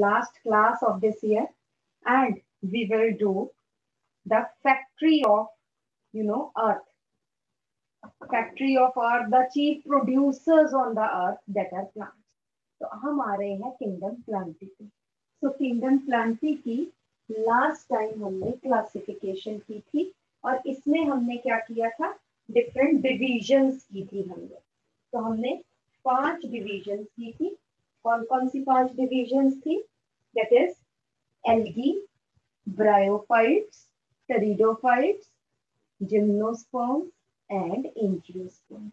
last class of this year and we will do the factory of, you know, earth. Factory of earth, the chief producers on the earth that are plants. तो हम आ रहे हैं kingdom Plantae पे so kingdom Plantae की last time हमने classification की थी और इसमें हमने क्या किया था डिफरेंट डिविजन्स की थी हमने तो हमने पाँच डिविजन्स की थी कौन कौन सी पाँच डिविजन्स थी? That is algae bryophytes pteridophytes gymnosperms and angiosperms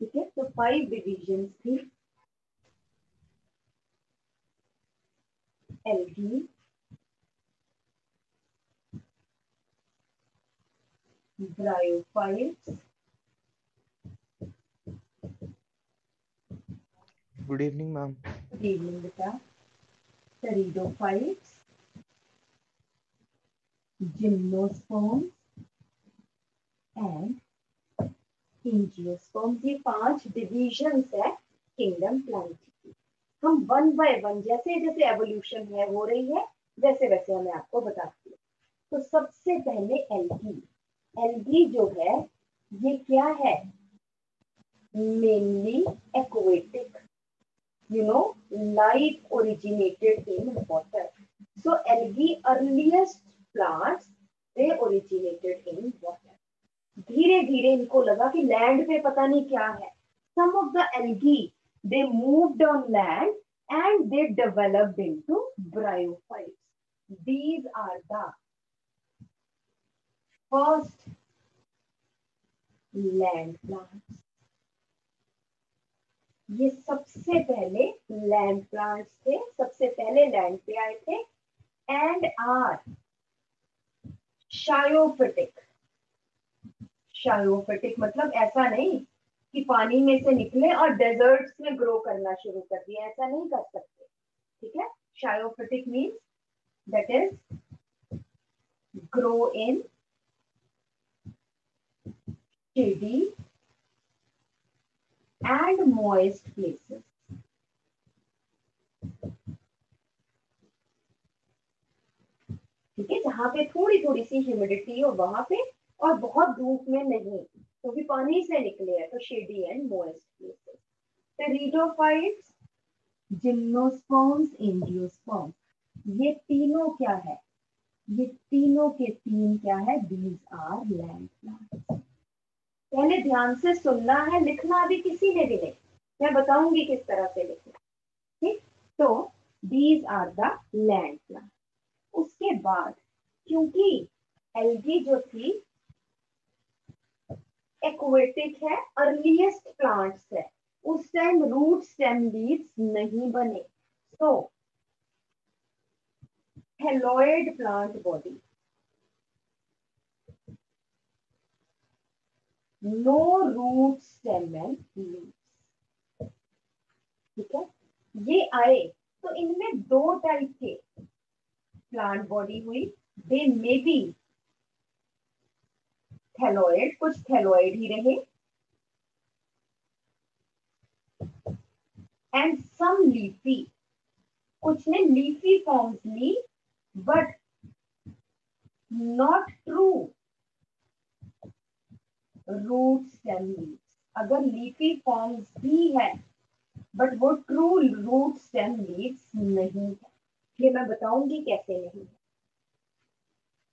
ठीक है? तो फाइव डिविजन्स थी. Algae bryophytes good evening, ma'am. Good evening beta pteridophytes gymnosperms and angiosperms ये पाँच डिविजन्स है किंगडम प्लांट की। हम वन बाय वन जैसे जैसे एवोल्यूशन है, हो रही है, वैसे वैसे हमें आपको बताती है। तो सबसे पहले एल्गी एल्गी जो है, ये क्या है? Mainly aquatic you know life originated in water so algae earliest plants they originated in water धीरे धीरे इनको लगा कि लैंड पे पता नहीं क्या है some of the algae they moved on land and they developed into bryophytes. These are the first land plants. ये सबसे पहले लैंड प्लांट्स थे, सबसे पहले लैंड पे आए थे एंड आर शायोफिटिक शायोफिटिक मतलब ऐसा नहीं कि पानी में से निकले और डेजर्ट्स में ग्रो करना शुरू कर दिया ऐसा नहीं कर सकते, ठीक है? Sciophytic means that is grow in shady and moist places ठीक है, जहाँ पे थोड़ी थोड़ी सी ह्यूमिडिटी हो, वहाँ पे, और बहुत धूप में नहीं क्योंकि तो पानी से निकले है तो शेडी एंड मोइस्ट प्लेसेस तो टेरिडोफाइट्स जिम्नोस्पर्म्स एंजियोस्पर्म्स ये तीनों क्या है? ये तीनों के तीन क्या है? दीज आर लैंड प्लांट्स पहले ध्यान से सुनना है, लिखना अभी किसी ने भी नहीं। मैं बताऊँगी किस तरह से लिखना ठीक? तो these are the land plant उसके बाद, क्योंकि एल्गी जो थी एक्वेटिक है अर्लीस्ट प्लांट्स है, उस टाइम रूट स्टेम लीव्स नहीं बने। तो thalloid plant body no root stem and leaves ठीक है? ये आए तो इनमें दो टाइप के प्लांट बॉडी हुई। दे मे बी थैलोइड कुछ थैलोइड ही रहे। एंड सम लीफी कुछ ने leafy forms Lee but not true root stem leaves अगर लीफी फॉर्म्स भी है बट वो ट्रू रूट स्टेम लीव्स नहीं है। ये मैं बताऊँगी कैसे नहीं है।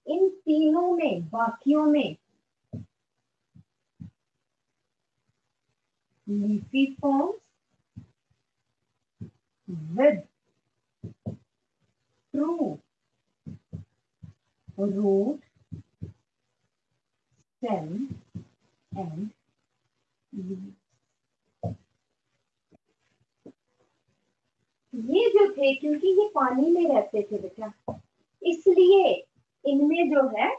इन तीनों में बाकियों में leafy forms with true root, stem and ये जो थे, क्योंकि ये पानी में रहते थे बेटा, इसलिए इनमें जो है,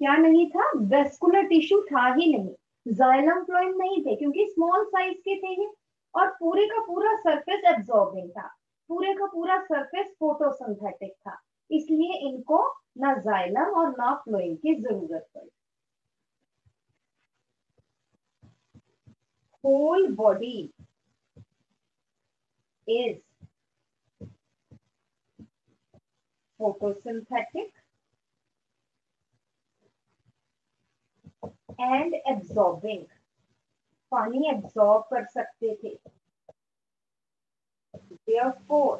क्या नहीं था? वेस्कुलर टिश्यू था ही नहीं। जाइलम फ्लोइम नहीं थे, क्योंकि स्मॉल साइज़ के थे ये। और पूरे का पूरा सरफेस एब्जॉर्बिंग था। पूरे का पूरा सरफेस फोटोसिंथेटिक था। इसलिए इनको ना जाइलम और ना फ्लोइम की ज़रूरत पड़ी। Whole body is photosynthetic and absorbing पानी एब्जॉर्ब कर सकते थे। Therefore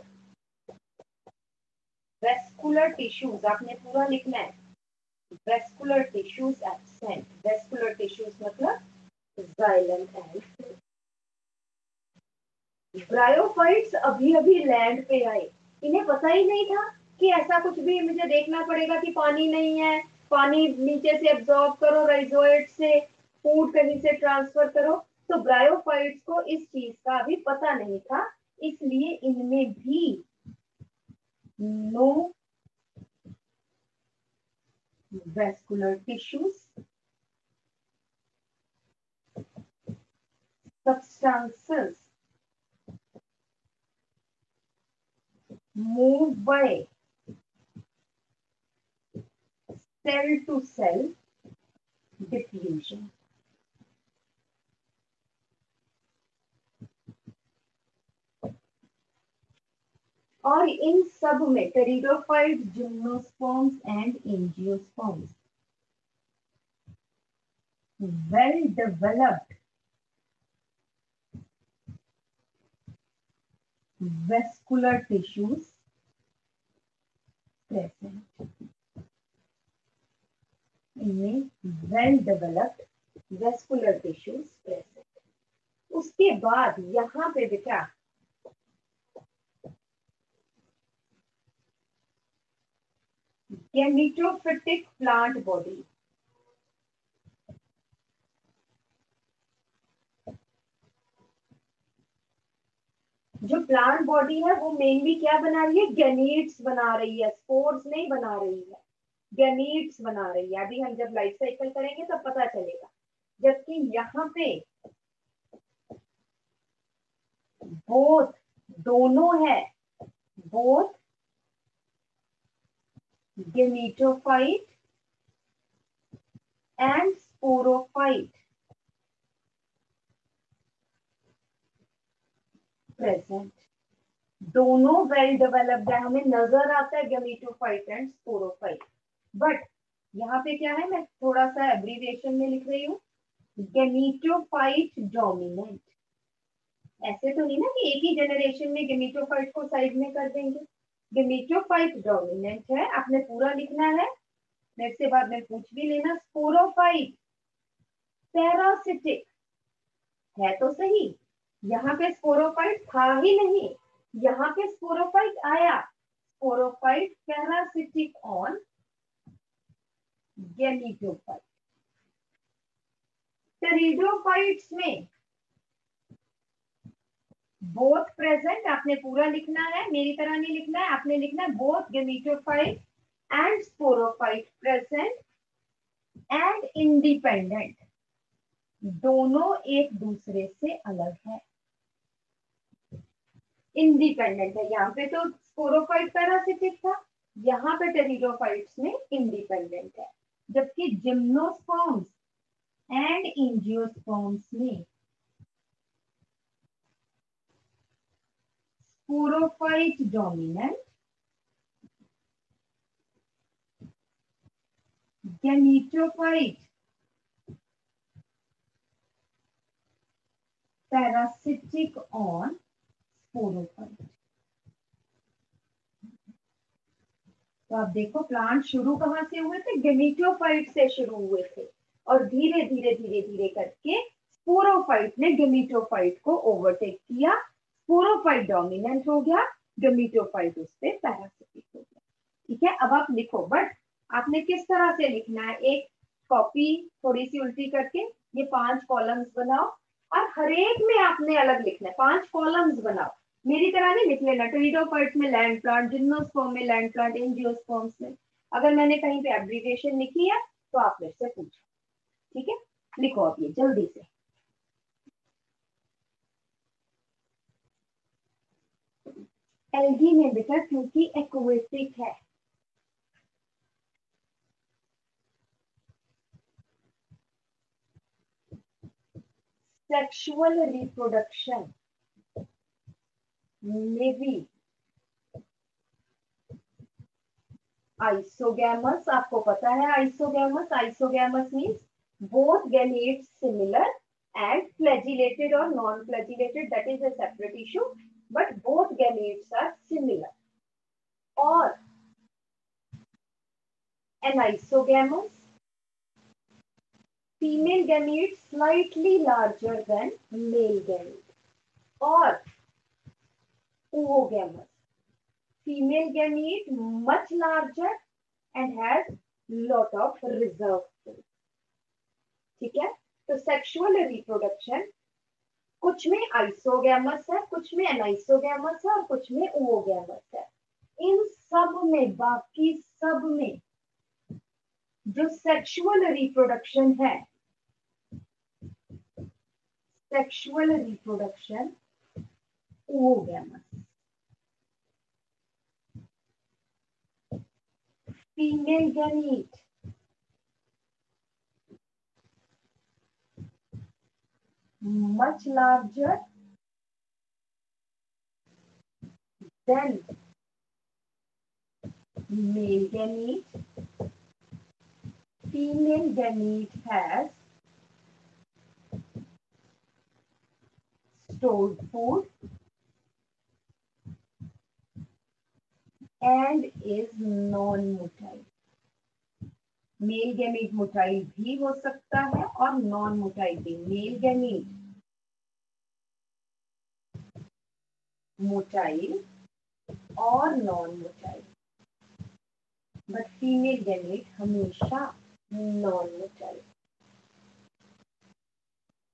वेस्कुलर टिश्यूज आपने पूरा लिखना है। Vascular tissues absent vascular tissues मतलब जाइलम एंड ब्रायोफाइट्स अभी अभी लैंड पे आए। इन्हें पता ही नहीं था कि ऐसा कुछ भी मुझे देखना पड़ेगा कि पानी नहीं है। पानी नीचे से एब्जॉर्ब करो राइजोइड से फ़ूड कहीं से ट्रांसफ़र करो। तो ब्रायोफाइट्स को इस चीज़ का अभी पता नहीं था, इसलिए इनमें भी no vascular tissues substances move by cell to cell diffusion. और इन सब में pteridophyte gymnosperms and angiosperms well developed vascular tissues. Present. इनमें well developed vascular tissues present उसके बाद यहाँ पे बेटा गेमिटोफिटिक प्लांट बॉडी जो प्लांट बॉडी है, वो मेनली क्या बना रही है? गेनीट्स बना रही है स्पोर्स नहीं बना रही है। गैमीट्स बना रही है। अभी हम जब लाइफ साइकिल करेंगे, तब पता चलेगा। जबकि यहाँ पे बोथ दोनों है। Both gametophyte and sporophyte present दोनों वेल डेवलप्ड है, हमें नज़र आता है गेमीटोफाइट एंड स्पोरोफाइट बट यहाँ पे क्या है, मैं थोड़ा सा एब्रीविएशन में लिख रही हूँ. गेमीटोफाइट डोमिनेंट ऐसे तो नहीं ना कि एक ही जनरेशन में गेमीटोफाइट को साइड में कर देंगे. गेमीटोफाइट डोमिनेंट है, आपने पूरा लिखना है. मेरे से बाद में पूछ भी लेना. स्पोरोफाइट पैरासिटिक है तो सही? यहाँ पे स्पोरोफाइट था ही नहीं। यहाँ पे स्पोरोफाइट आया। स्पोरोफाइट पैरासिटिक ऑन टेरिडोफाइट्स में बोथ प्रेजेंट आपने पूरा लिखना है, मेरी तरह नहीं लिखना है, आपने लिखना है both gametophyte and sporophyte present and independent दोनों एक दूसरे से अलग है। इंडिपेंडेंट है यहाँ पे तो स्पोरोफाइट पैरासिटिक था, यहाँ पे टेरिडोफाइट्स में इंडिपेंडेंट है, जबकि जिम्नोस्पर्म्स एंड इंजियोस्पर्म्स में sporophyte dominant gametophyte parasitic on sporophyte तो आप देखो प्लांट शुरू कहाँ से हुए थे? गेमिटोफाइट से शुरू हुए थे। और धीरे धीरे धीरे धीरे करके स्पोरोफाइट ने गेमिटोफाइट को ओवरटेक किया। स्पोरोफाइट डोमिनेंट हो गया गेमिटोफाइट उस पर पैरासिटिक हो गया। ठीक है, अब आप लिखो बट आपने किस तरह से लिखना है? एक कॉपी थोड़ी सी उल्टी करके, ये पाँच कॉलम्स बनाओ। और हरेक में आपने अलग लिखना है। पाँच कॉलम्स बनाओ। मेरी तरह नहीं लिख लेना टेरिडोफाइट्स में लैंड प्लांट जिम्नोस्पर्म में लैंड प्लांट एंजियोस्पर्म्स में। अगर मैंने कहीं पे एब्रीविएशन लिखी है तो आप मेरे से पूछो। ठीक है? लिखो आप ये, जल्दी से। एल्गी में बेटा क्योंकि एक्वेटिक है। Sexual reproduction may be isogamous आपको पता है isogamous isogamous means both gametes similar and flagellated or non-flagellated that is a separate issue but both gametes are similar or an isogamous female gamete slightly larger than male gamete or oogamous female gamete much larger and has lot of reserve ठीक है? तो sexual reproduction कुछ में isogamous है, कुछ में anisogamous है और कुछ में ओगैमस है। इन सब में, बाकी सब में जो सेक्सुअल रिप्रोडक्शन है sexual reproduction oogamous female gamete much larger than male gamete female gamete has stored food and is non motile male gamete motile भी हो सकता है और नॉन मोटाइल भी। मेल गैमीट मोटाइल और non motile but female gamete हमेशा non motile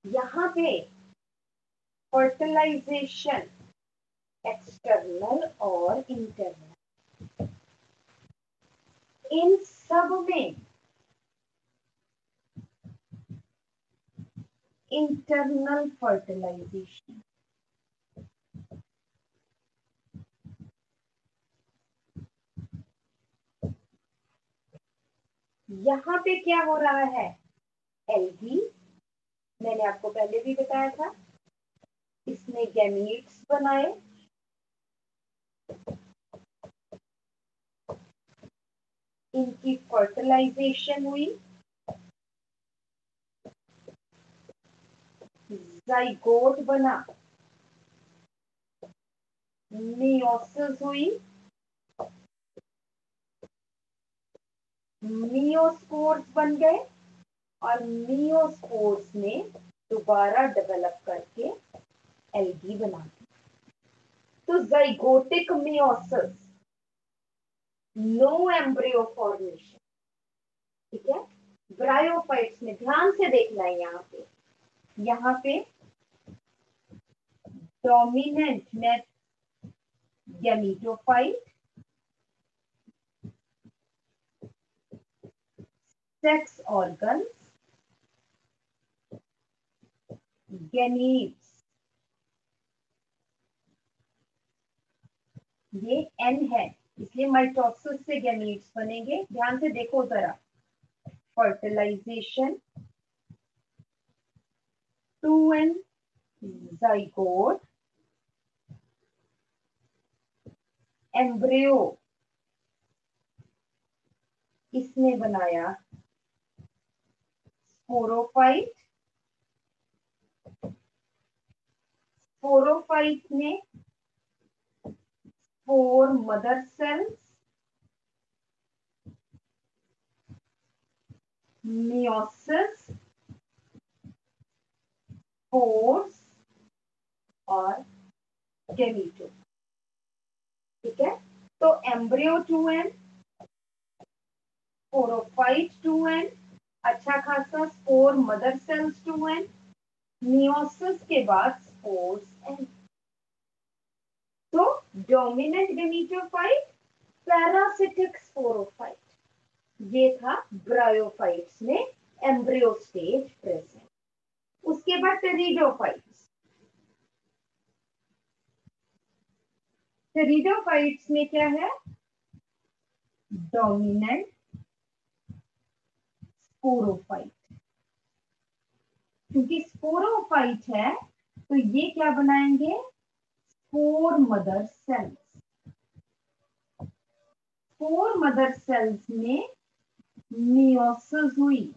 यहाँ पे फर्टिलाइजेशन एक्सटर्नल और इंटरनल इन सब में इंटरनल फर्टिलाइजेशन यहाँ पे क्या हो रहा है? एल्गी मैंने आपको पहले भी बताया था। इसने गैमीट्स बनाए। इनकी फर्टिलाइजेशन हुई जाइगोट बना। मियोसिस हुई मियोस्पोर्स बन गए और मियोस्पोर्स ने दोबारा डेवलप करके एल्गी बना दी। तो zygotic meiosis no embryo formation ठीक है? ब्रायोफाइट्स में ध्यान से देखना है यहाँ पे। यहाँ पे डोमिनेंट नेट गैमीटोफाइट सेक्स ऑर्गन गैमीट्स ये एन है। इसलिए माइटोसिस से गैमीट्स बनेंगे। ध्यान से देखो जरा। Fertilization two N zygote embryo इसने बनाया स्पोरोफाइट स्पोरोफाइट ने four mother cells, meiosis, spores और गेमीटो ठीक है? तो embryo two N sporophyte two N अच्छा खासा spore mother cells two N meiosis के बाद स्पोर्स एन तो डोमिनेंट गेमीटोफाइट पैरासिटिक स्पोरोफाइट ये था ब्रायोफाइट्स में एम्ब्रियो स्टेज प्रेजेंट उसके बाद टेरिडोफाइट्स टेरिडोफाइट्स में क्या है? डोमिनेंट स्पोरोफाइट क्योंकि स्पोरोफाइट है तो ये क्या बनाएँगे? Four mother cells. Four mother cells में मियोसिस हुई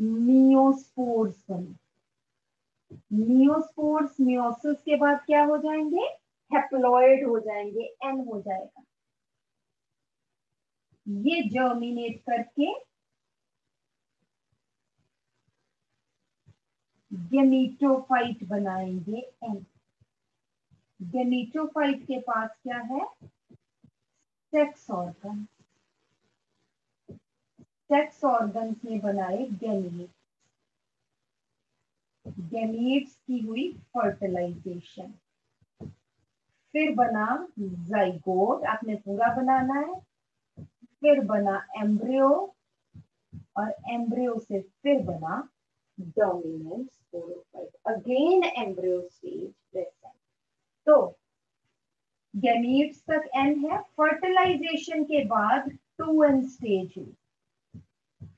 मियोस्पोर्स बने। मियोस्पोर्स मियोसिस के बाद क्या हो जाएँगे? हेप्लॉइड हो जाएँगे एन हो जाएगा। ये जर्मिनेट करके गेमीटोफाइट बनाएँगे एन गेमीटोफाइट के पास क्या है? सेक्स ऑर्गन सेक्स ऑर्गन ने बनाए गैमीट गैमीट्स की हुई फर्टिलाइजेशन फिर बना जाइगोट आपने पूरा बनाना है। फिर बना एम्ब्रियो और एम्ब्रियो से फिर बना dominant sporophyte again embryo stage present तो गैमीट्स तक एन है फर्टिलाइजेशन के बाद टू एन स्टेज हुई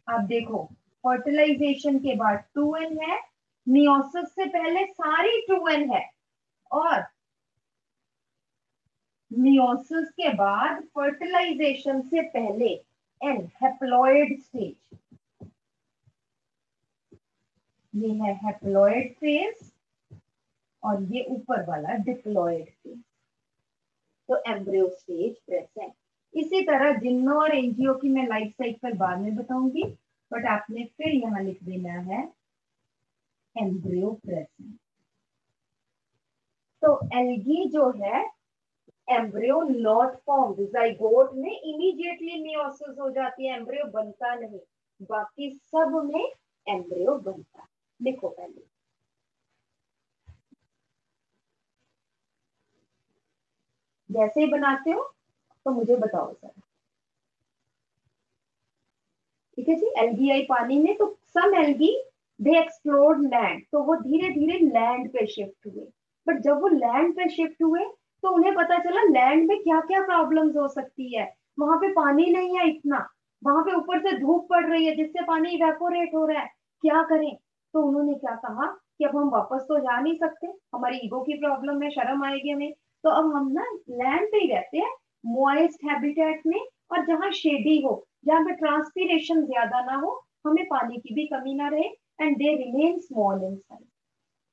आप देखो फर्टिलाइजेशन के बाद टू एन है मियोसिस से पहले सारी टू एन है, और मियोसिस के बाद फर्टिलाइजेशन से पहले एन हेप्लॉइड स्टेज ये है हेप्लॉइड फ़ेज़ और ये ऊपर वाला डिप्लॉयड फ़ेज़ तो एम्ब्रियो स्टेज प्रेजेंट इसी तरह जिन्नो और एनजीओ की मैं लाइफ साइकिल बाद में बताऊँगी बट आपने फिर यहाँ लिख देना है एम्ब्रियो प्रेजेंट तो एल्गी जो है एम्ब्रियो नॉट फॉर्म जाइगोट में इमीडिएटली मियोसिस हो जाती है एम्ब्रियो बनता नहीं। बाकी सब में एम्ब्रियो बनता है। लिखो पहले। जैसे ही बनाते हो तो मुझे बताओ सर। ठीक है जी? एलगी आई पानी में तो some algae they explore land तो वो धीरे धीरे लैंड पे शिफ्ट हुए। बट जब वो लैंड पे शिफ्ट हुए तो उन्हें पता चला लैंड में क्या क्या प्रॉब्लम्स हो सकती है। वहाँ पे पानी नहीं है इतना। वहाँ पे ऊपर से धूप पड़ रही है, जिससे पानी इवेपोरेट हो रहा है। क्या करें? तो उन्होंने क्या कहा कि अब हम वापस तो जा नहीं सकते, हमारी ईगो की प्रॉब्लम है, शर्म आएगी हमें। तो अब हम ना लैंड पे ही रहते हैं मोइस्ट हैबिटेट में, और जहाँ शेडी हो, जहाँ पे ट्रांसपीरेशन ज़्यादा ना हो, हमें पानी की भी कमी ना रहे and they remain small in size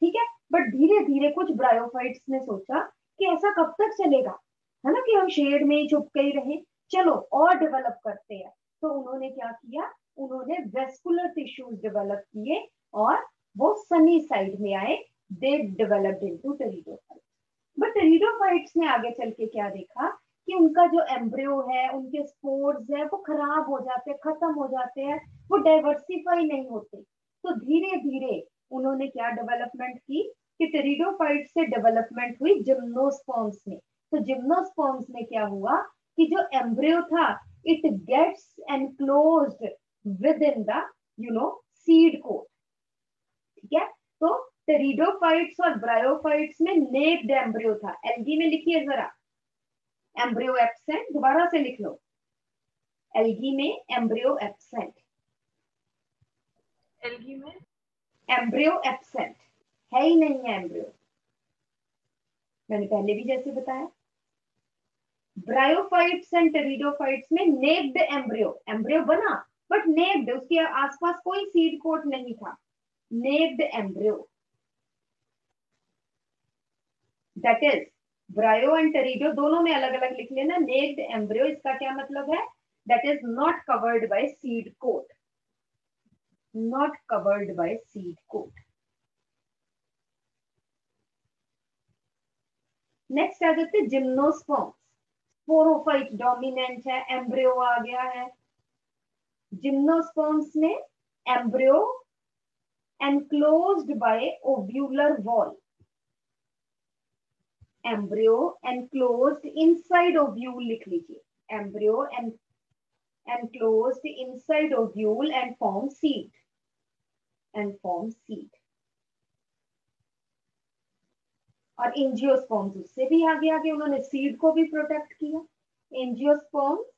ठीक है? बट धीरे धीरे कुछ ब्रायोफाइट्स ने सोचा कि ऐसा कब तक चलेगा? है ना कि हम शेड में छुप के ही रहे। चलो, और डेवलप करते हैं। तो उन्होंने क्या किया? उन्होंने वेस्कुलर टिश्यूज डेवलप किए और वो सनी साइड में आए they developed into pteridophytes but pteridophytes ने आगे चल के क्या देखा? कि उनका जो एम्ब्रियो है, उनके स्पोर्स है, वो खराब हो जाते हैं, खत्म हो जाते हैं, वो डाइवर्सिफाई नहीं होते। तो धीरे धीरे उन्होंने क्या डेवलपमेंट की? कि टेरिडोफाइट से डेवलपमेंट हुई जिम्नोस्पर्म्स में। तो जिम्नोस्पर्म्स में क्या हुआ? कि जो एम्ब्रियो था it gets enclosed within the you know seed coat ठीक है? तो टेरिडोफाइट्स और ब्रायोफाइट्स में नेक्ड एम्ब्रियो था। एलगी में लिखिए जरा। एम्ब्रियो एब्सेंट दोबारा से लिख लो। एलगी में एम्ब्रियो एब्सेंट एलगी में? एम्ब्रियो एब्सेंट है ही नहीं है एम्ब्रियो मैंने पहले भी जैसे बताया। ब्रायोफाइट्स एंड टेरिडोफाइट्स में नेक्ड एम्ब्रियो एम्ब्रियो बना बट नेक्ड उसके आसपास कोई सीड कोट नहीं था। Naked embryo that is bryo and pterido दोनों में अलग अलग लिख लेना। नेक्ड एम्ब्रियो इसका क्या मतलब है? That is not covered by seed coat not covered by seed coat next आ जाते जिम्नोस्पर्म्स स्पोरोफाइट डोमिनेंट है एम्ब्रियो आ गया है। जिम्नोस्पर्म्स में embryo enclosed by ovular wall embryo enclosed inside ovule लिख लीजिए embryo and enclosed inside ovule and form seed and form seed और angiosperms उससे भी आगे आगे उन्होंने सीड को भी प्रोटेक्ट किया angiosperms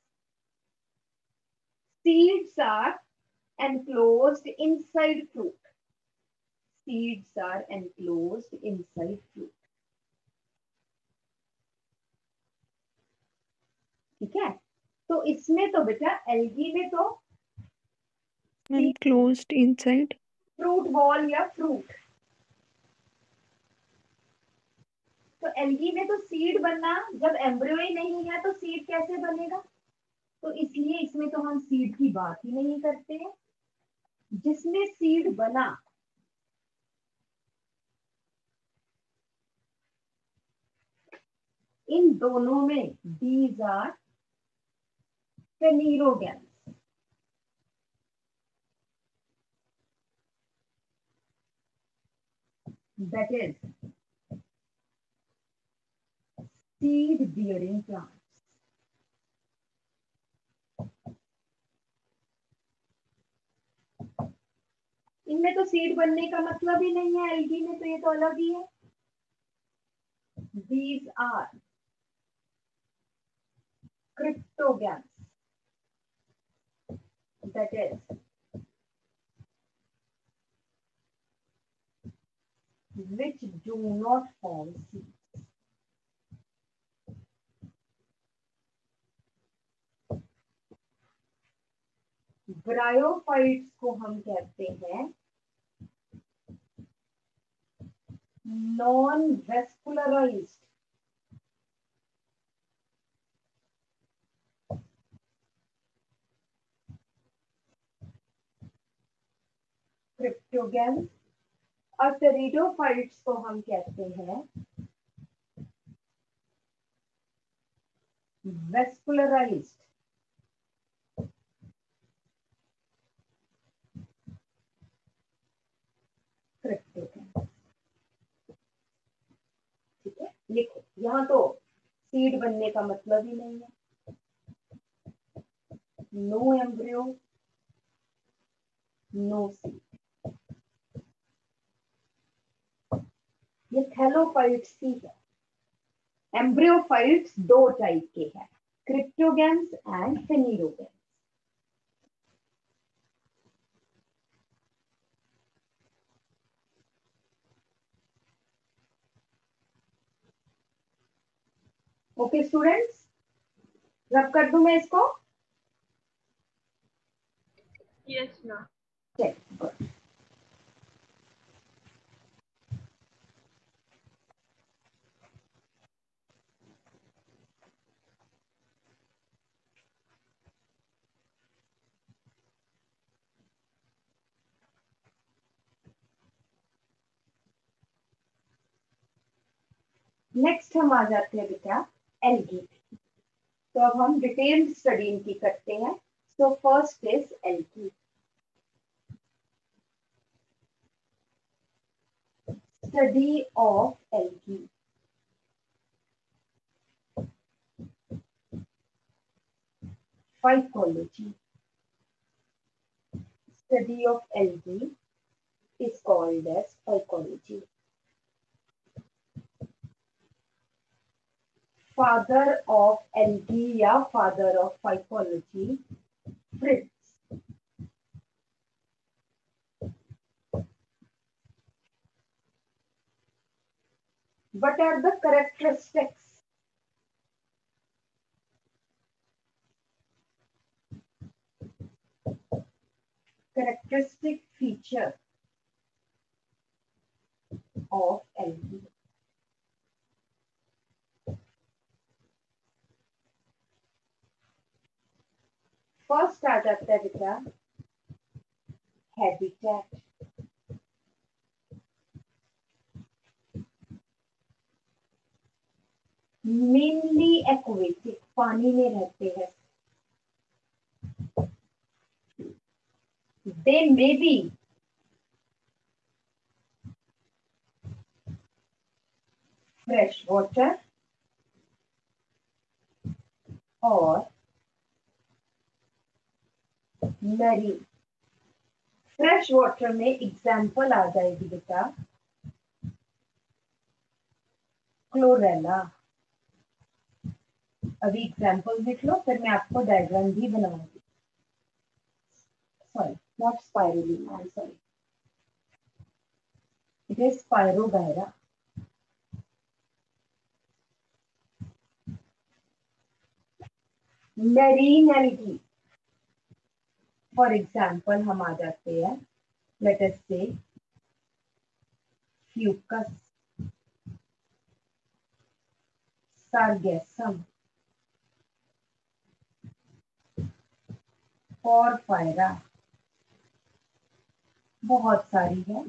seeds are enclosed inside fruit seeds are enclosed inside fruit. ठीक है? तो इसमें तो बेटा एल्गी में तो क्लोज्ड इनसाइड फ्रूट बॉल या फ्रूट तो एल्गी में तो सीड बनना जब एम्ब्रियो ही नहीं है तो सीड कैसे बनेगा? तो इसलिए इसमें तो हम सीड की बात ही नहीं करते हैं। जिसमें सीड बना इन दोनों में these are phanerogams that is, seed bearing plants. इनमें तो सीड बनने का मतलब ही नहीं है एल्गी में तो ये तो अलग ही है these are cryptogams that is which do not form seeds. Bryophytes को हम कहते हैं नॉन वेस्कुलराइज्ड क्रिप्टोगेम्स और टेरिडोफाइट्स को हम कहते हैं वेस्कुलराइज्ड क्रिप्टोगेम्स ठीक है? लिखो। यहाँ तो सीड बनने का मतलब ही नहीं है। नो एम्ब्रियो नो सीड ये थैलोफाइट्स की है। एम्ब्रियोफाइट्स दो टाइप के हैं cryptogams and phanerogams okay students rub कर दू मैं इसको? यस ना नेक्स्ट हम आ जाते हैं बेटा एल्गी तो अब हम डिटेल्ड स्टडी इनकी करते हैं। So first is algae study of algae phycology study of algae is called as phycology father of या father of phycology Fritz. What are the characteristics? Characteristic feature of algae first आ जाता है बेटा habitat mainly aquatic पानी में रहते हैं। They may be fresh water और नरी फ्रेश वाटर में एग्ज़ाम्पल आ जाएगी बेटा क्लोरेला अभी एग्ज़ाम्पल लिख लो, फिर मैं आपको डायग्राम भी बनाऊँगी। Sorry not Spirulina sorry it is Spirogyra marine algae for example हम आ जाते हैं. लेट अस से फ्यूकस sargassum. और फायरा बहुत सारी है.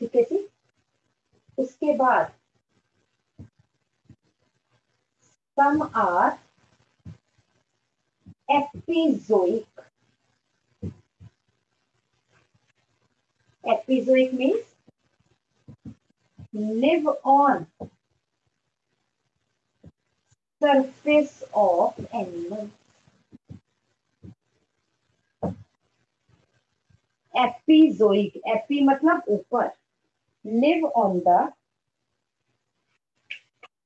ठीक है जी? उसके बाद some are Epizoic epizoic means live on surface of animals. Epizoic epi मतलब ऊपर live on the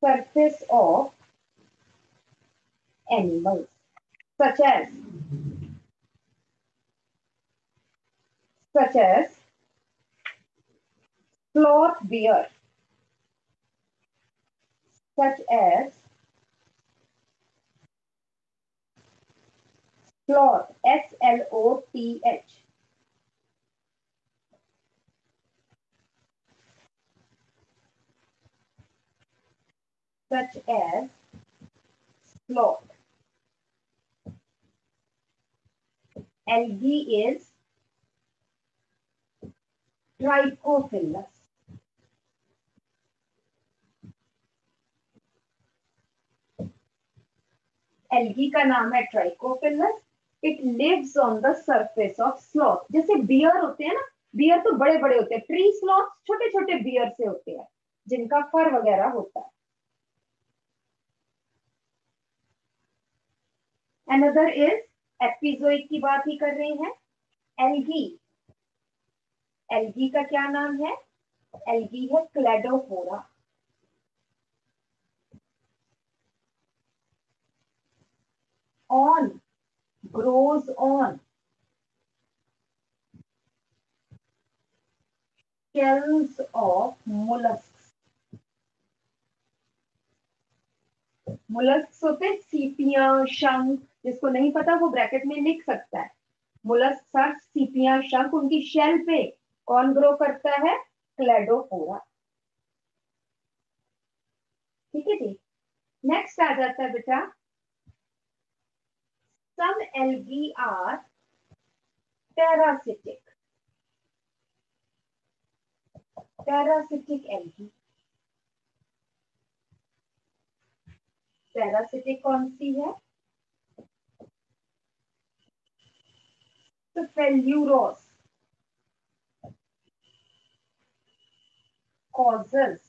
surface of animals such as? Such as? Sloth bear such as? Sloth, S-L-O-T-H. Such as? Sloth. Algae is trichophilus. Algae का नाम है trichophilus it lives on the surface of sloth जैसे bear होते हैं ना beer तो बड़े बड़े होते हैं. ट्री स्लॉथ छोटे छोटे बियर से होते हैं, जिनका फर वगैरह होता है. अनदर इज़ एपिजोइक की बात ही कर रहे हैं। एल्गी। एल्गी का क्या नाम है? एल्गी है Cladophora on. Grows on. Shells of mollusks. Mollusc होते सीपियाँ, शंख जिसको नहीं पता, वो ब्रैकेट में लिख सकता है। मुलस्क सर सीपियाँ शंख उनकी शेल पे कौन ग्रो करता है? क्लेडोफोरा ठीक है जी? नेक्स्ट आ जाता है बेटा। Some algae are parasitic. Parasitic algae. Parasitic कौन सी है? Spheluros causes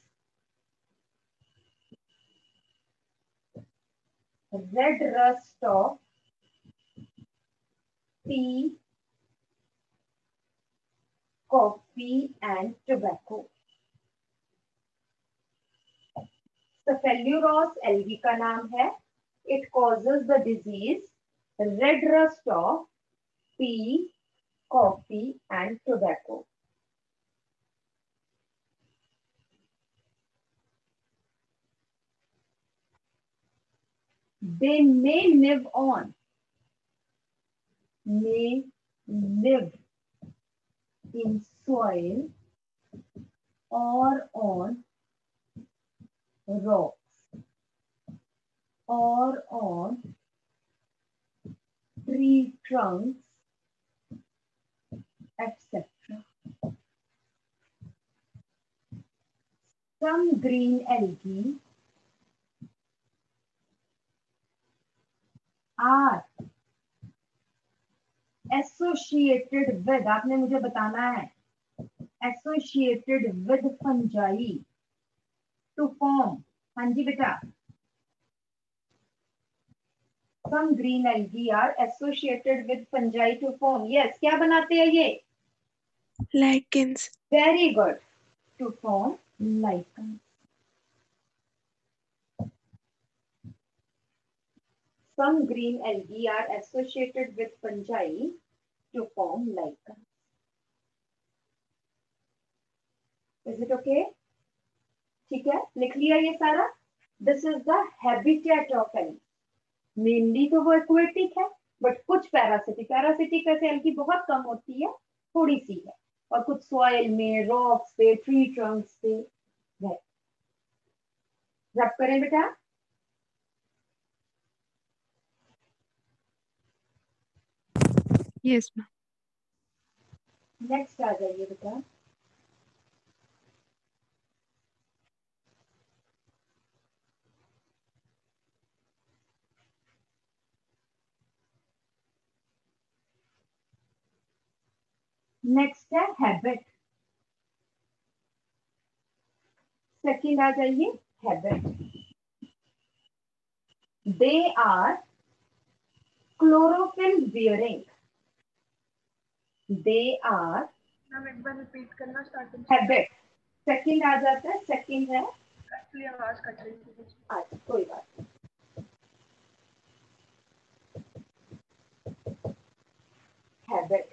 red rust of tea, coffee and tobacco. Cephaloros algae का नाम है It causes the disease red rust of tea, coffee and tobacco. They may live on may live in soil or on rocks or on tree trunks, etc. Some green algae are associated with आपने मुझे बताना है associated with fungi to form हाँ जी बेटा some green algae are associated with fungi to form yes क्या बनाते हैं ये lichens very good to form lichens Some green algae are associated with fungi to form lichens. Is it okay? ठीक है लिख लिया ये सारा this is the habitat of algae mainly तो वो एक्वेटिक है बट कुछ पैरासिटिक पैरासिटिक ऐसे एल्गी बहुत कम होती है थोड़ी सी है और कुछ सॉइल में रॉक्स पे ट्री ट्रंक्स पे है। जब करें बेटा। यस मैम नेक्स्ट आ जाइए बेटा। नेक्स्ट है हैबिट सेकंड आ जाइए habit they are chlorophyll bearing they are ma'am एक बार रिपीट करना स्टार्टिंग हैबिट सेकंड आ जाता है सेकंड है। एक्चुअली आवाज़ कट रही थी अच्छा कोई बात नहीं। Habit.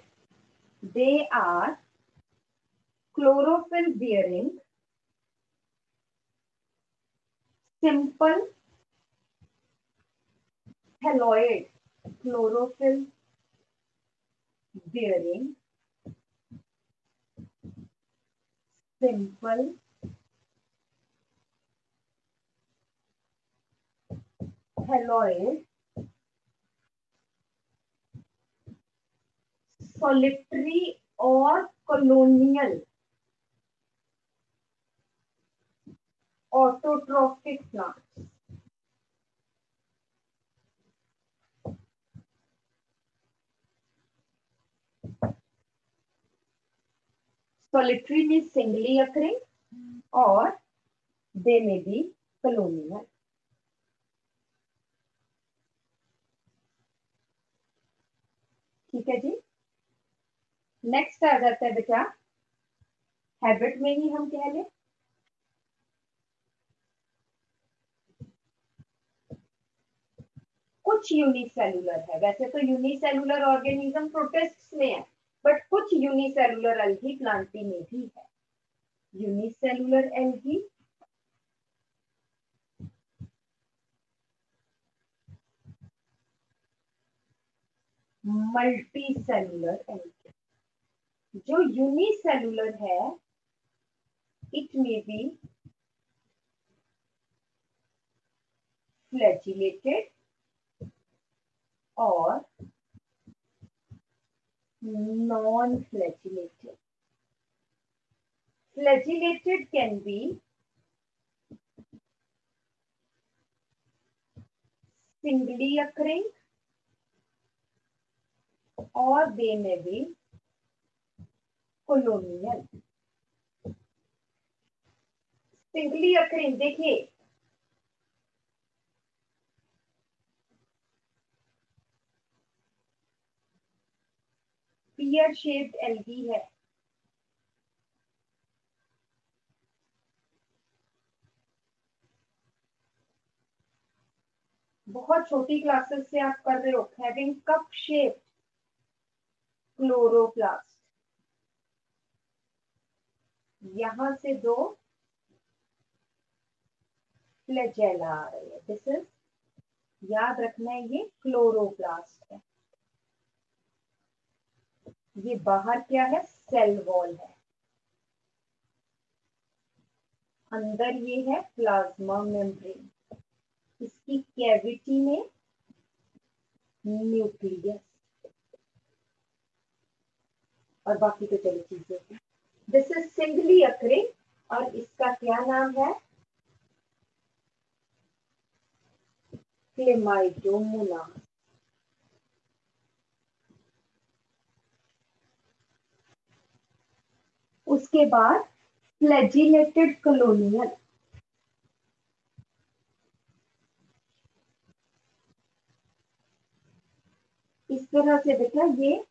They are chlorophyll bearing simple haloid chlorophyll bearing simple haloid solitary और कॉलोनियल ऑटोट्रॉफिक प्लांट सोलिट्री में सिंगली अकरे और दे में भी कॉलोनियल ठीक है जी? नेक्स्ट आ जाता है बेटा। हैबिट में ही हम कह लें। कुछ यूनिसेलुलर है। वैसे तो यूनिसेलुलर ऑर्गेनिज्म प्रोटेस्ट में है बट कुछ यूनिसेलुलर एल्गी प्लांटी में भी है। Unicellular algae multi cellular algae जो यूनिसेलुलर है इट मे बी फ्लैजिलेटेड और non flagellated flagellated can be singly occurring और दे में भी colonial. Singly occurring, देखिए पियर शेप्ड एलगी है बहुत छोटी क्लासेस से आप कर रहे हो. हैविंग कप शेप क्लोरोप्लास्ट यहाँ से दो फ्लैजेला आ रही है दिस इज़ याद रखना है ये क्लोरोप्लास्ट है। ये बाहर क्या है? सेल वॉल है। अंदर ये है प्लाज्मा मेम्ब्रेन इसकी कैविटी में न्यूक्लियस और बाकी तो चली चीज़ें दिस इज़ सिंगली अक्रिंग और इसका क्या नाम है? क्लेमाइडोमोनास उसके बाद फ्लैजिलेटेड कॉलोनियल इस तरह से बेटा ये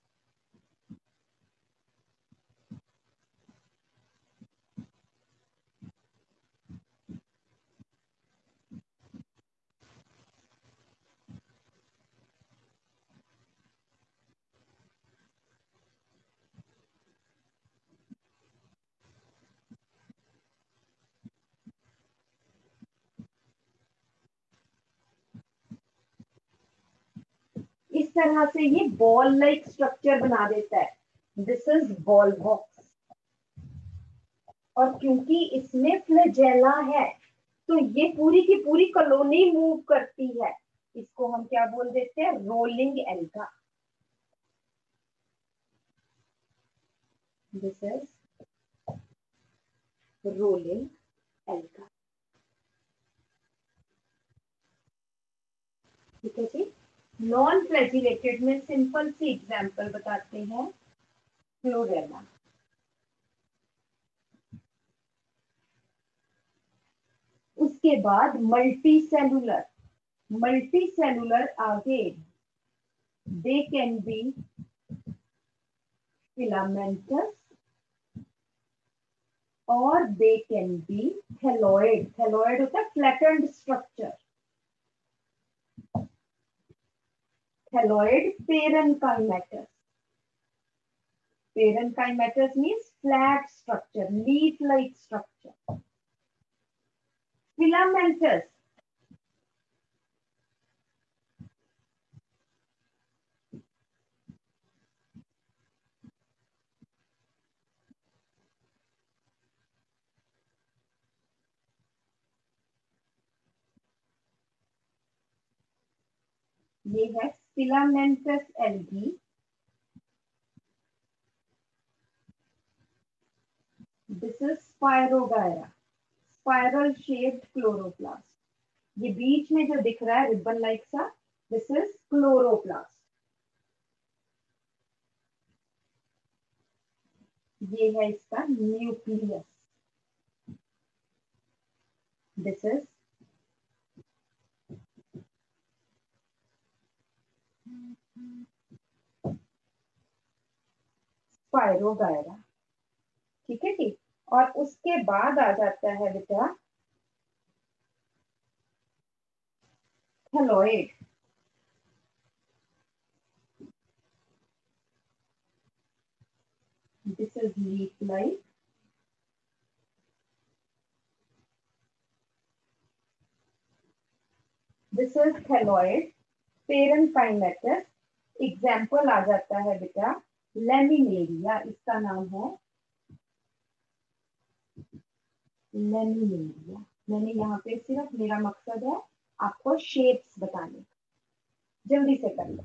तरह से ये बॉल लाइक स्ट्रक्चर बना देता है। दिस इज़ बॉल बॉक्स और क्योंकि इसमें फ्लैजेला है तो ये पूरी की पूरी कॉलोनी मूव करती है। इसको हम क्या बोल देते हैं? Rolling alga this is rolling alga ठीक है जी? नॉन फ्लैजिलेटेड में सिंपल सी एग्जांपल बताते हैं क्लोरेला उसके बाद मल्टी सेलुलर मल्टी सेलुलर आगे दे कैन बी filamentous और they can be thalloid thalloid होता है flattened structure thalloid parenchymatous. Parenchymatous means flat structure, leaf-like structure. Filamentous. ये है filamentous algae this is spirogyra spiral shaped chloroplast ये बीच में जो दिख रहा है रिबन लाइक सा दिस इज़ क्लोरोप्लास्ट ये है इसका न्यूक्लियस दिस इज़ पायरोगायरा ठीक है, ठीक। और उसके बाद आ जाता है बेटा thalloid. This is leaf like this is thalloid parent pine matter example आ जाता है बेटा लेमिनेरिया इसका नाम है। लेमिनेरिया मैंने यहाँ पे सिर्फ़ मेरा मकसद है आपको शेप्स बताने जल्दी से कर लो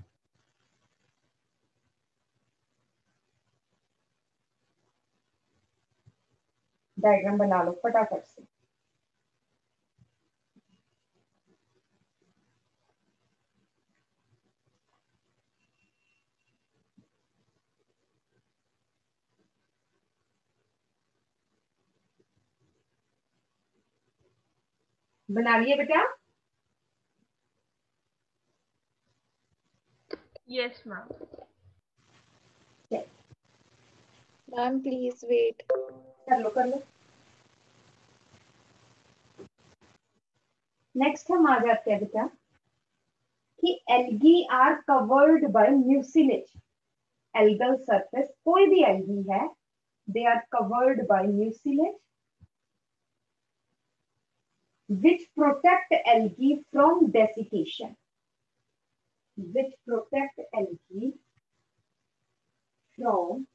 डायग्राम बना लो फटाफट से। बना लिए बेटा? Yes, ma'am. Ma'am, please wait. कर लो कर लो। नेक्स्ट हम आ जाते हैं बेटा। कि algae are covered by mucilage algal surface कोई भी एल्गी है they are covered by mucilage which protect algae from desiccation which protect algae from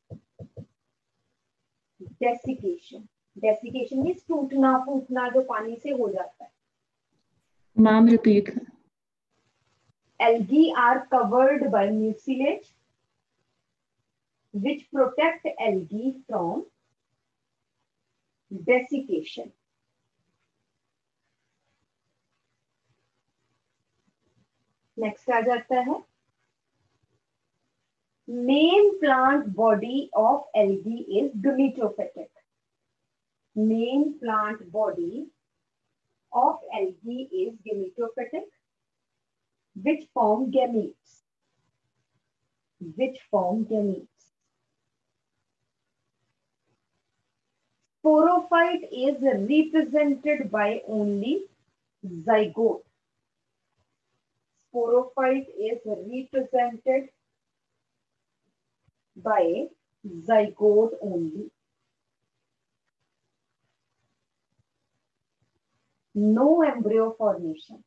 desiccation desiccation means टूटना फूटना जो पानी से हो जाता है ma'am repeat algae are covered by mucilage which protect algae from desiccation next आ जाता है? Main plant body of al algae is gametophytic main plant body of al algae is gametophytic which form gametes which form gametes sporophyte is represented by only zygote sporophyte is represented by zygote only. No embryo formation.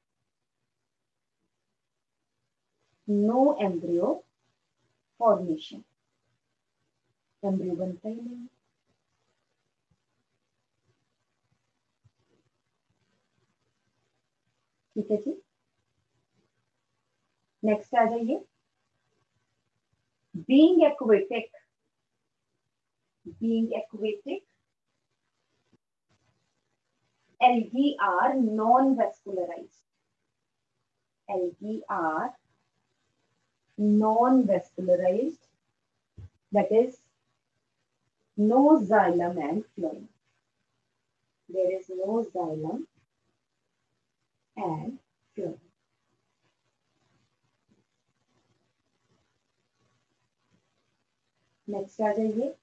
No embryo formation embryo बनता ही नहीं ठीक है जी next आ जाइए being aquatic being aquatic algae are non-vascularized. Algae are non-vascularized, that is, no xylem and phloem. There is no xylem and phloem. next आ जाइए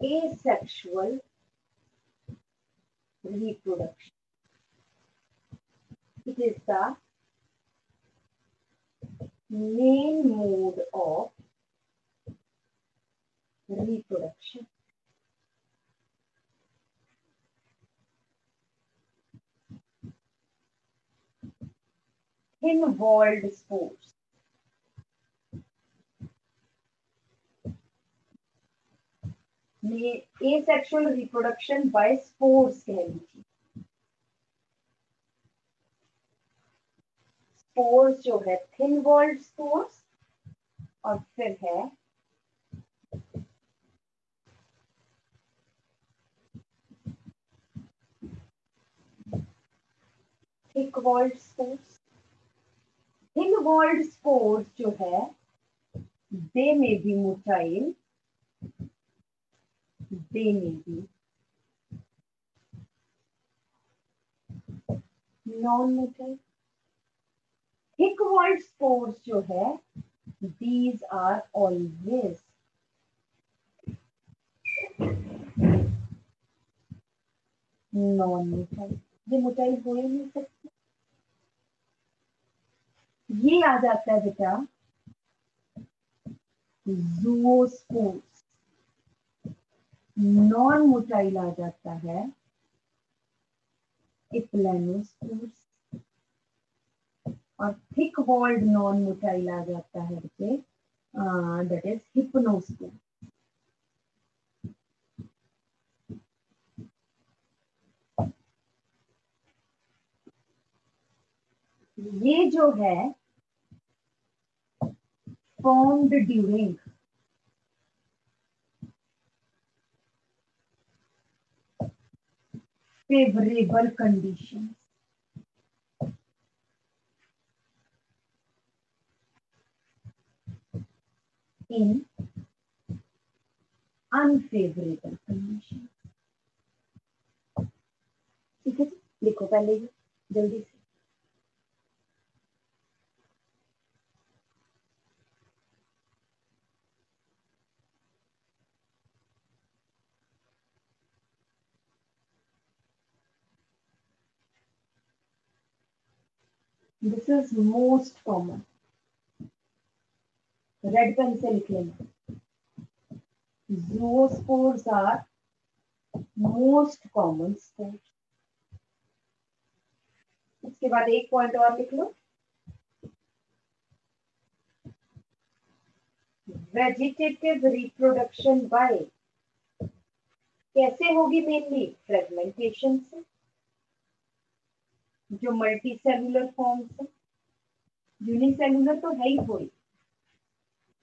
asexual reproduction. It is the main mode of reproduction. Thin-walled spores. Asexual reproduction by spores कह लीजिए spores जो है thin walled spores और फिर है thick walled spores thin walled spores जो है they may be motile they may be non-motile. Thick walled spores जो है these are always non-motile. ये मोटाइल हो ही नहीं सकते ये आ जाता है बेटा जूओस्पोर्स नॉन मोटाइल आ जाता है। इप्लेनोस्पोर्स और थिक वॉल्ड नॉन मोटाइल आ जाता है बच्चे दैट इज़ हिप्नोस्पोर्स ये जो है, formed during favorable conditions. In unfavorable conditions. ठीक है लिखो पहले ही जल्दी से This is most common. Red pen से लिख लेना. Zoospores are most common spores. इसके बाद एक पॉइंट और लिख लो वेजिटेटिव रिप्रोडक्शन बाय कैसे होगी मेनली फ्रेगमेंटेशन से जो मल्टी सेलुलर फॉर्म्स है। यूनिसेलुलर तो है ही कोई।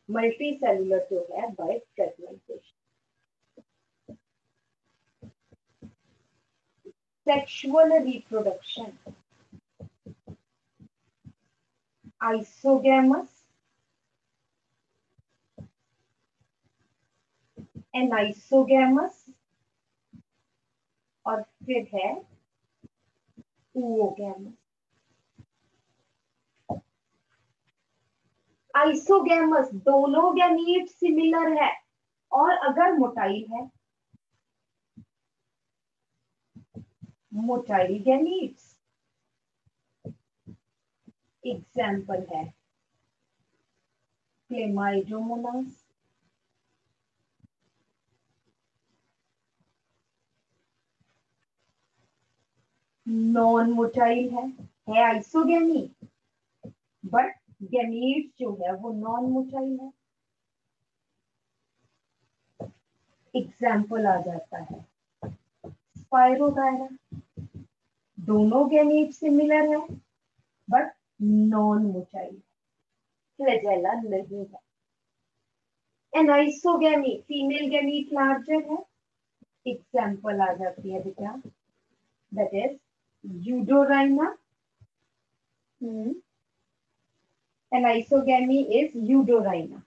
मल्टी सेलुलर जो है by fragmentation sexual reproduction isogamous anisogamous और फिर है oogamous. आइसोगैमस दोनों गैमीट सिमिलर है। और अगर मोटाइल है मोटाइल गैमीट्स एग्ज़ाम्पल है क्लेमाइडोमोनास नॉन मोटाइल है है आइसोगेमी। बट गैमीट जो है वो नॉन मोटाइल है। एग्ज़ाम्पल आ जाता है। स्पायरोगायरा दोनों गैमीट सिमिलर है बट नॉन मोटाइल फ्लैजेला नहीं है। Anisogamy female gamete larger है। एग्ज़ाम्पल आ जाती है, बेटा। That is Eudorina anisogamy is Eudorina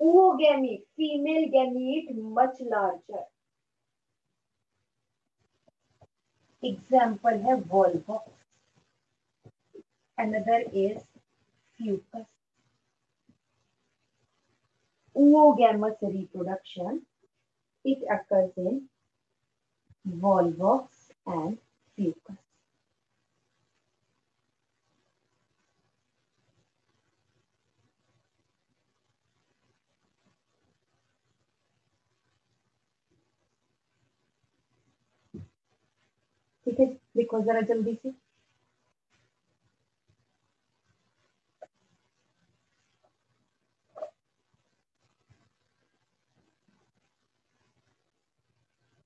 oogamete female gamete much larger example है volvox another is fucus oogamous reproduction it occurs in volvox and fucus ठीक है देखो जरा जल्दी से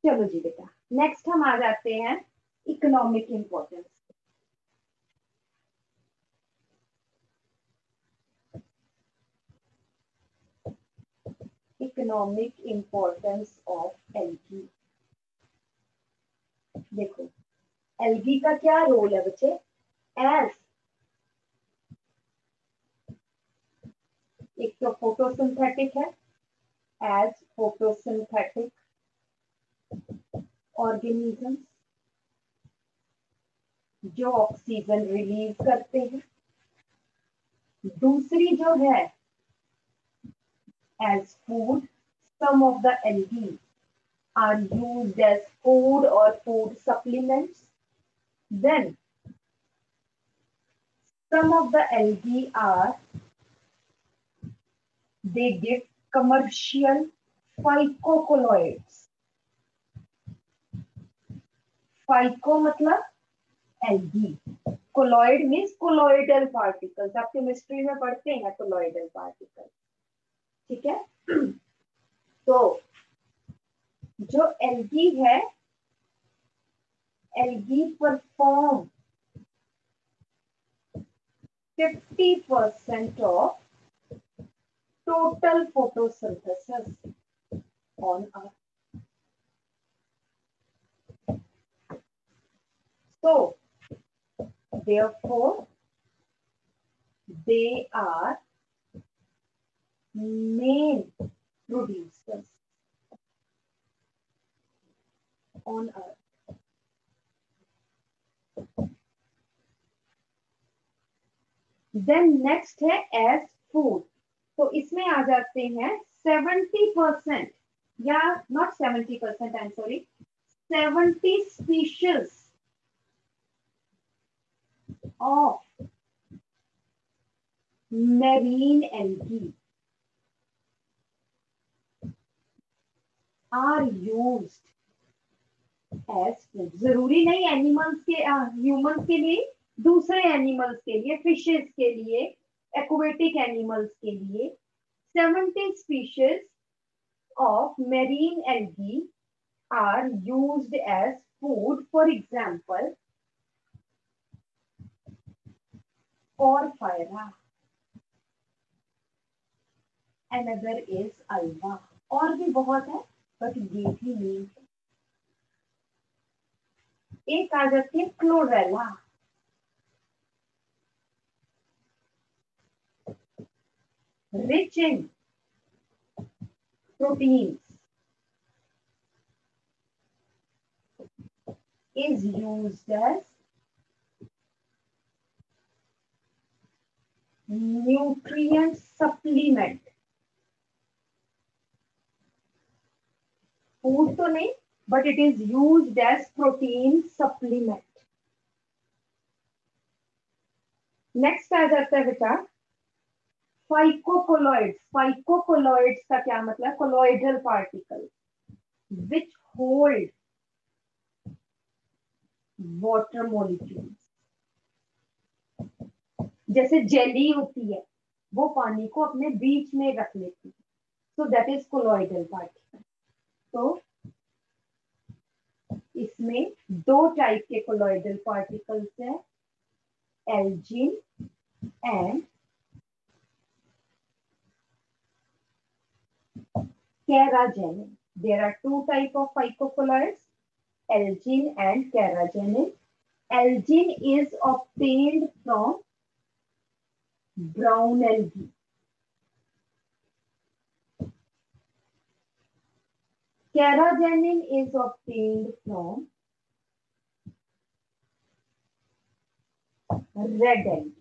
चलो जी बेटा नेक्स्ट हम आ जाते हैं economic importance economic importance of algae देखो एल्गी का क्या रोल है बच्चे? एज एक तो फोटोसिंथेटिक है एज फोटोसिंथेटिक ऑर्गेनिज्म जो ऑक्सीजन रिलीज़ करते हैं। दूसरी जो है as food some of the algae are use as food और food supplement then some of the algae are they give commercial phycocolloids phyco मतलब algae colloid means colloidal particle आप chemistry में पढ़ते हैं कोलोइडल पार्टिकल ठीक है? तो जो एल्गी है algae perform 50 percent of total photosynthesis on earth so therefore they are main producers on earth. Then next है as food. तो इसमें आ जाते हैं 70 परसेंट या not 70 percent I am sorry 70 species of marine algae are used as ज़रूरी नहीं animals के ह्यूमंस के लिए, दूसरे एनिमल्स के लिए फिशेस के लिए एक्वेटिक एनिमल्स के लिए 70 species of marine algae are used as food for example Porphyra. Another is alga. और भी बहुत है बट ये भी नहीं है एक आ जाती है Chlorella rich in proteins is used as nutrient supplement. Food तो नहीं but it is use as protein supplement. Next आ जाता है बेटा फाइकोकोलॉइड्स फाइकोकोलॉइड्स का क्या मतलब? Colloidal particle which hold water molecules जैसे जेली होती है, वो पानी को अपने बीच में रख लेती है। So that is colloidal particle तो इसमें दो टाइप के कोलोइडल पार्टिकल्स है algin and carrageenan there are two type of phycocolloid algin and carrageenan algin is obtained from brown algae. Carrageenan is obtained from red algae.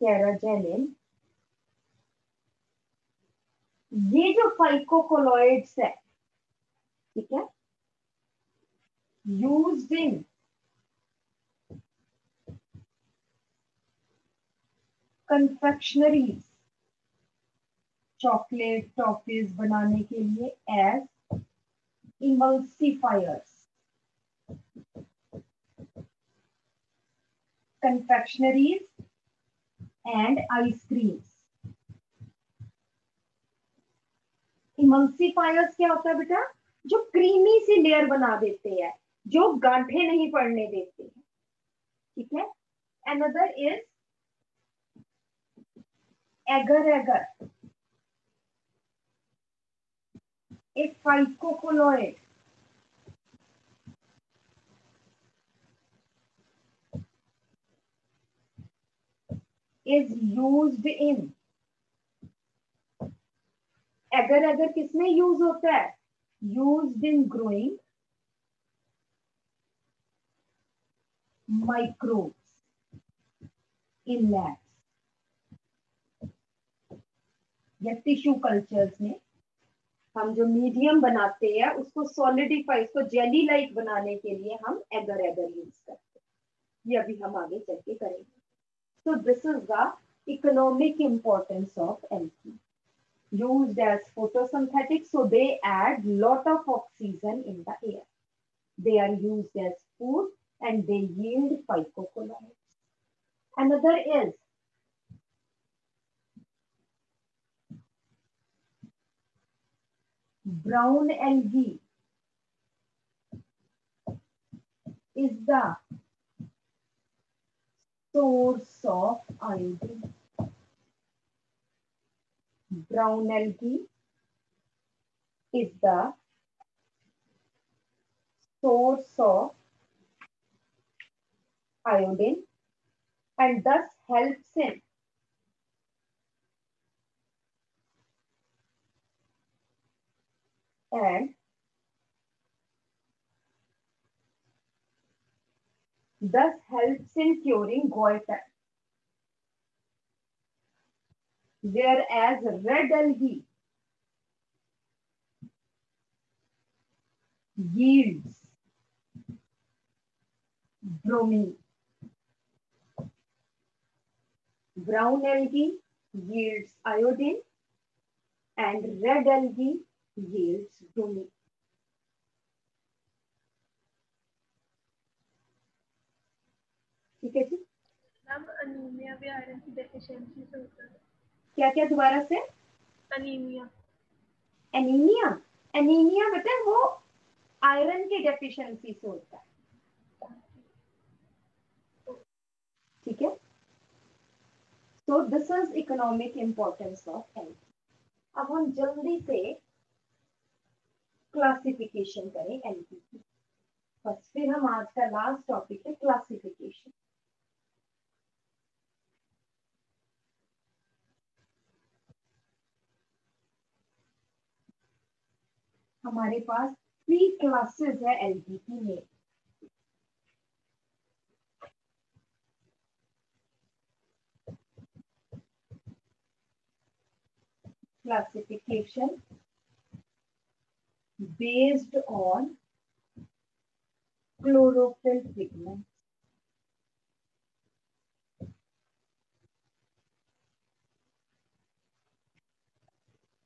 Carrageenan ये जो फाइकोकोलॉइड्स है ठीक है used in confectionaries chocolate toffees बनाने के लिए as confectionaries and ice creams. Emulsifiers क्या होता है बेटा? जो क्रीमी सी लेयर बना देते हैं, जो गांठे नहीं पड़ने देते हैं। ठीक है? Another is agar agar. a phycocolloid is used in अगर अगर किसमें यूज़ होता है? Use in growing microbes in labs या टिश्यू कल्चर में हम जो मीडियम बनाते हैं, उसको सॉलिडिफाई उसको जेली लाइक बनाने के लिए हम एगर एगर यूज़ करते हैं। ये अभी हम आगे चल के करेंगे। So this is the economic importance of algae use as photosynthetic so they add lot of oxygen in the air they are use as food and they yield phycocolloid and other brown algae is the source of iodine brown algae is the source of iodine and thus helps in and thus helps in curing goiter whereas red algae yields bromine. Brown algae yields iodine and red algae yields bromine. ठीक है जी? Anaemia भी iron की deficiency से होता है। क्या क्या दोबारा से? अनीमिया एनीमिया एनीमिया बेटा वो आयरन की डेफिशिएंसी से होता है। ठीक है? So this is economic importance of health अब हम जल्दी से क्लासिफिकेशन करें एलपी की बस फिर हम आज का लास्ट टॉपिक है क्लासिफिकेशन हमारे पास थ्री क्लासेस है एलपीटी में। Classification based on chlorophyll pigments.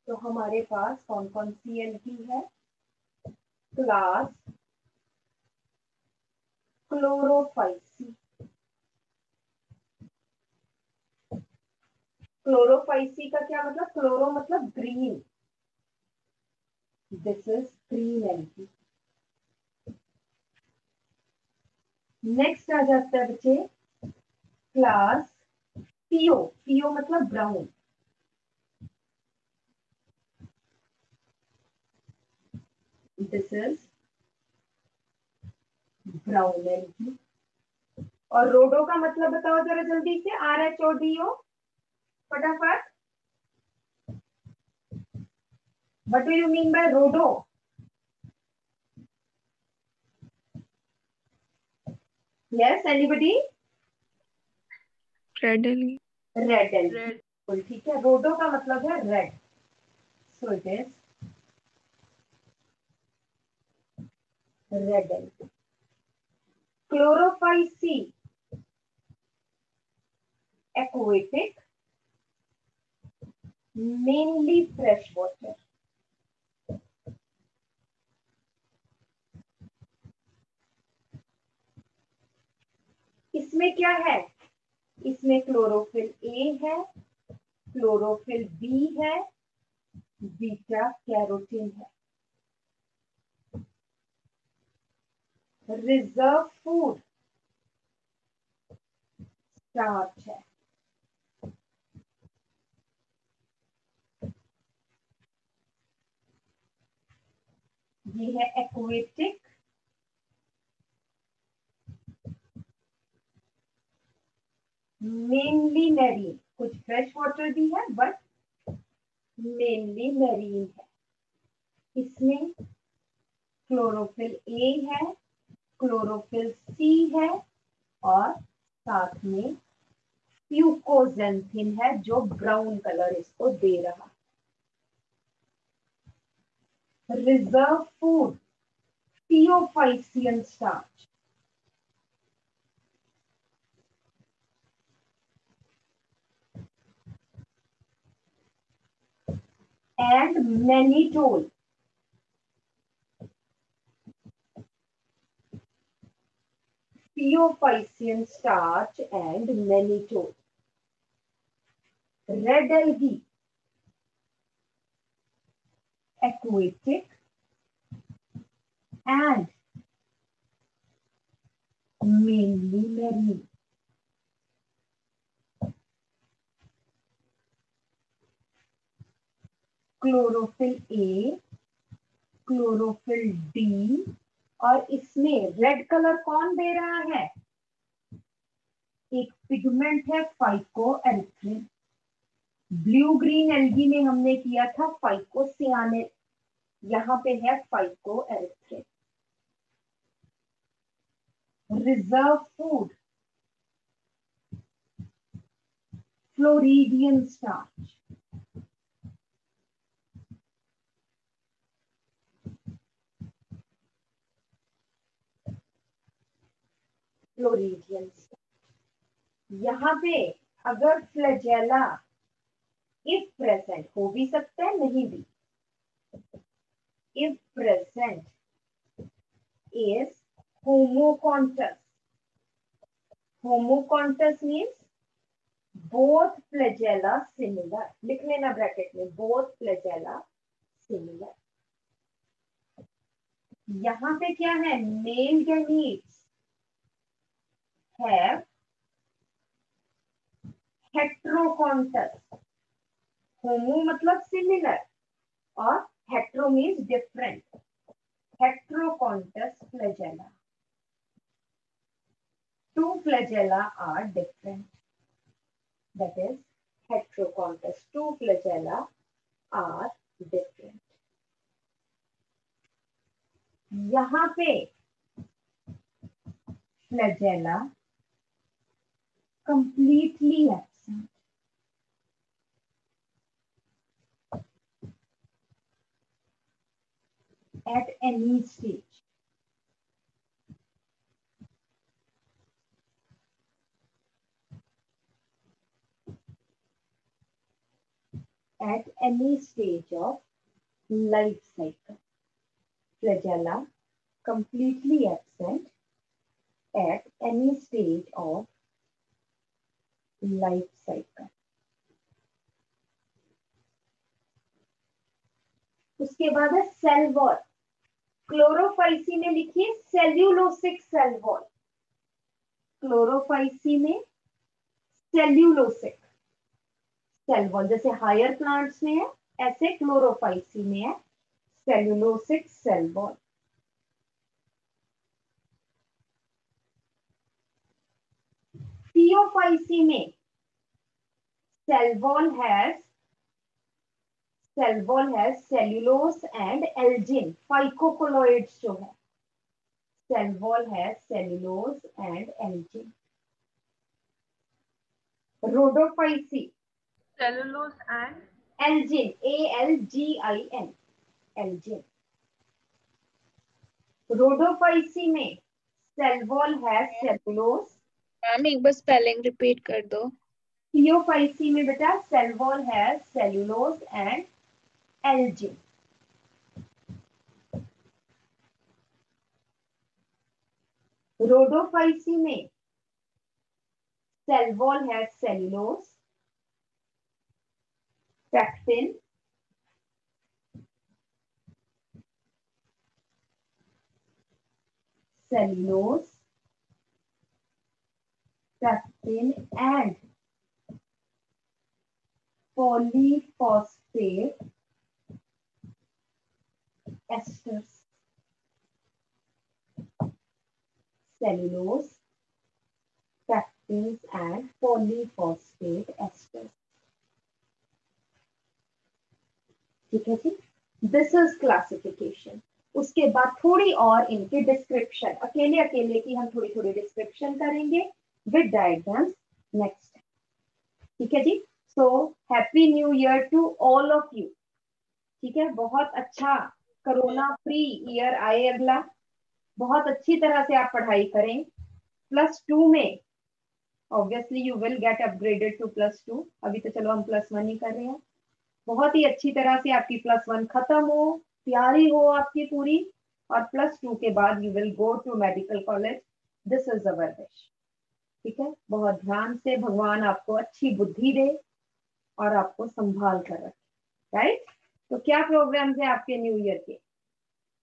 तो हमारे पास कौन कौन सी एल की है? क्लास क्लोरोफाइसी क्लोरोफाइसी का क्या मतलब? क्लोरो मतलब green is green algae next आ जाता है बच्चे क्लास पीओ पीओ मतलब brown this is brown algae और रोडो का मतलब बताओ जरा जल्दी से R H O D O फटाफट. What do you mean by Rodo? Yes, anybody? Red Red algae. Red. ठीक है रोडो का मतलब है red so it is red algae. Chlorophyci aquatic mainly fresh water इसमें क्या है? इसमें क्लोरोफिल ए है क्लोरोफिल बी है बीटा कैरोटीन है। रिज़र्व फ़ूड स्टार्च है। ये है एक्वेटिक मेनली मैरीन कुछ फ्रेश वाटर भी है बट मेनली मैरीन है। इसमें क्लोरोफिल ए है क्लोरोफिल सी है और साथ में फ्यूकोजेंथिन है, जो ब्राउन कलर इसको दे रहा। Reserve food phaeophycean starch and mannitol. Theophysian starch and mannitol. Red algae, aquatic, and mainly marine. Chlorophyll a chlorophyll d और इसमें रेड कलर कौन दे रहा है? एक पिगमेंट है phyco erythrin blue green algae में हमने किया था फाइको सियाने यहाँ पे है phycoerythrin reserve food floridean starch floridean यहाँ पे अगर फ्लैजेला इफ़ प्रेजेंट हो भी सकता है, नहीं भी. If present is homokontous homokontous means both flagella similar लिख लेना ब्रैकेट में बोथ फ्लैजेला सिमिलर यहाँ पे क्या है? Male gametes have heterocontus. Homo मतलब similar और hetero means different. Heterocontus flagella. Two flagella are different. That is heterocontus. Two flagella are different. यहाँ पे flagella completely absent. At any stage. at any stage of life cycle. Flagella completely absent at any stage of life cycle. उसके बाद है cell wall Chlorophyceae में लिखिए cellulosic cell wall Chlorophyceae में cellulosic cell wall जैसे higher plants में है, ऐसे क्लोरोफाइसी में है, सेल्यूलोसिक सेल वॉल थियोफाइसी में cell wall has cell wall has cellulose and algin phycocolloids जो है। Cell wall has cellulose and algin Rhodophyceae cellulose and algin A L G I N algin Rhodophyceae में cell wall has cellulose ma'am, एक बार spelling repeat कर दो। थियोफाइसी में बेटा cell wall है सेलुलोज एंड एल्जे रोडोफाइसी में सेल वॉल है cellulose pectin cellulose pectin and polyphosphate esters, cellulose, pectins and polyphosphate esters. ठीक है जी दिस इज़ क्लासिफिकेशन उसके बाद थोड़ी और इनके डिस्क्रिप्शन अकेले अकेले की हम थोड़ी थोड़ी डिस्क्रिप्शन करेंगे विद डायग्राम्स नेक्स्ट ठीक है जी? So happy new year to all of you ठीक है? बहुत अच्छा कोरोना फ्री ईयर आए अगला। बहुत अच्छी तरह से आप पढ़ाई करें। प्लस टू में obviously you will get upgraded to plus two अभी तो चलो हम प्लस वन ही कर रहे हैं। बहुत ही अच्छी तरह से आपकी प्लस वन खत्म हो, तैयारी हो आपकी पूरी। और प्लस टू के बाद you will go to medical college this is our wish ठीक है? बहुत ध्यान से भगवान आपको अच्छी बुद्धि दे और आपको संभाल कर रखे। राइट तो क्या प्रोग्राम्स है आपके न्यू ईयर के?